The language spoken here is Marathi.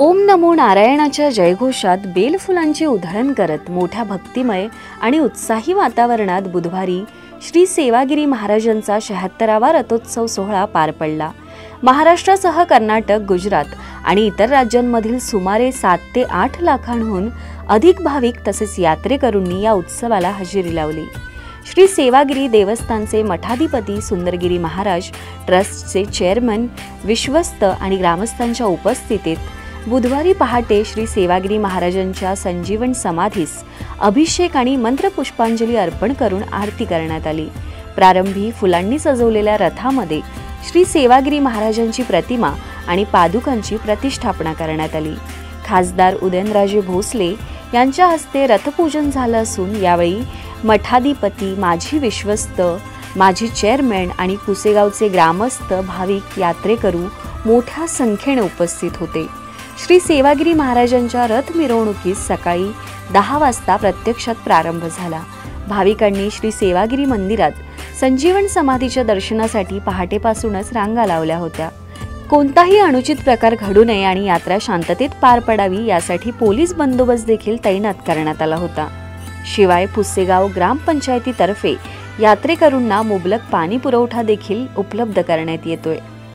ओम नमो नारायणाच्या जयघोषात बेलफुलांचे उधळण करत मोठ्या भक्तिमय आणि उत्साही वातावरणात बुधवारी श्री सेवागिरी महाराजांचा शहात्तरावा रथोत्सव सोहळा पार पडला. महाराष्ट्रासह कर्नाटक गुजरात आणि इतर राज्यांमधील सुमारे सात ते आठ लाखांहून अधिक भाविक तसेच यात्रेकरूंनी या उत्सवाला हजेरी लावली. श्री सेवागिरी देवस्थानचे मठाधिपती सुंदरगिरी महाराज ट्रस्टचे चेअरमन विश्वस्त आणि ग्रामस्थांच्या उपस्थितीत बुधवारी पहाटे श्री सेवागिरी महाराजांच्या संजीवन समाधीस अभिषेक आणि मंत्रपुष्पांजली अर्पण करून आरती करण्यात आली. प्रारंभी फुलांनी सजवलेल्या रथामध्ये श्री सेवागिरी महाराजांची प्रतिमा आणि पादुकांची प्रतिष्ठापना करण्यात आली. खासदार उदयनराजे भोसले यांच्या हस्ते रथपूजन झालं असून यावेळी मठाधिपती माजी विश्वस्त माजी चेअरमॅन आणि कुसेगावचे ग्रामस्थ भाविक यात्रेकरू मोठ्या संख्येने उपस्थित होते. श्री सेवागिरी महाराजांच्या रथ मिरवणुकीस सकाळी दहा वाजता प्रत्यक्षात प्रारंभ झाला. भाविकांनी श्री सेवागिरी मंदिरात संजीवन समाधीच्या दर्शनासाठी पहाटेपासूनच रांगा लावल्या होत्या. कोणताही अनुचित प्रकार घडू नये आणि यात्रा शांततेत पार पडावी यासाठी पोलीस बंदोबस्त देखील तैनात करण्यात आला होता. शिवाय पुसेगाव ग्रामपंचायतीतर्फे यात्रेकरूंना मुबलक पाणी पुरवठा देखील उपलब्ध करण्यात येतोय.